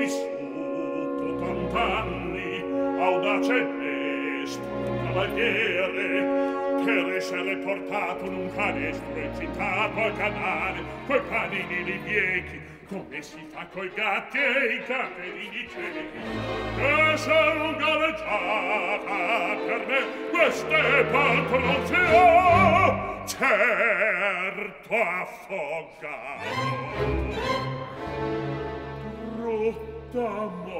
vissuto tant'anni audace est, cavaliere per essere portato in un canestro citato al canale coi panini di viechi, come si fa coi gatti e i caperini ciechi. Che sono galleggiata per me queste patrozie certo affogato Damn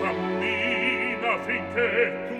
cammina finché tu